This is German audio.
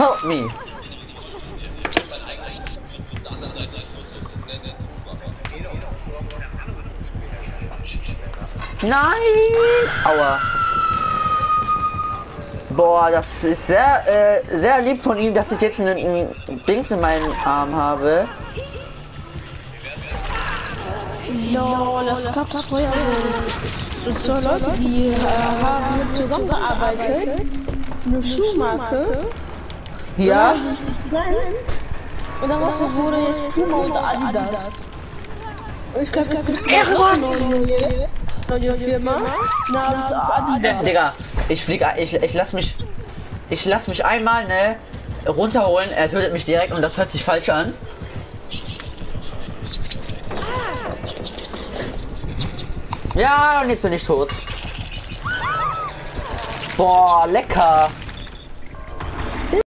Help me. Nein! Aua. Boah, das ist sehr, äh, sehr lieb von ihm, dass ich jetzt ein, ein Dings in meinem Arm habe. No, das gab vorher so, so Leute, die äh, haben zusammengearbeitet. Eine Schuhmarke. Ja? Und dann was wurde jetzt Puma und Adidas. Und ich glaube, es gibt auch eine neue, Firma namens Adidas. Digga, ich flieg, ich, ich lass mich, ich lass mich einmal, ne, runterholen, er tötet mich direkt und das hört sich falsch an. Ja, und jetzt bin ich tot. Boah, lecker.